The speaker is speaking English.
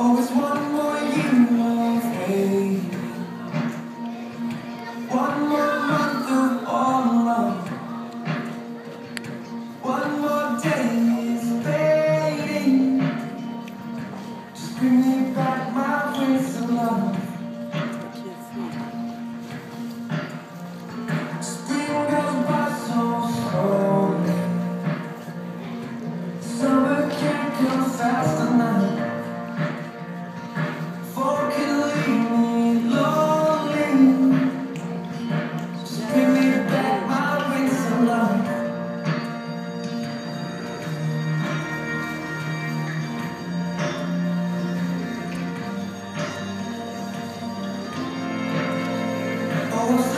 Always one more year waiting. One more month of all love. One more day is fading. Just bring me back my ways of love. Summer can't come fast Oh,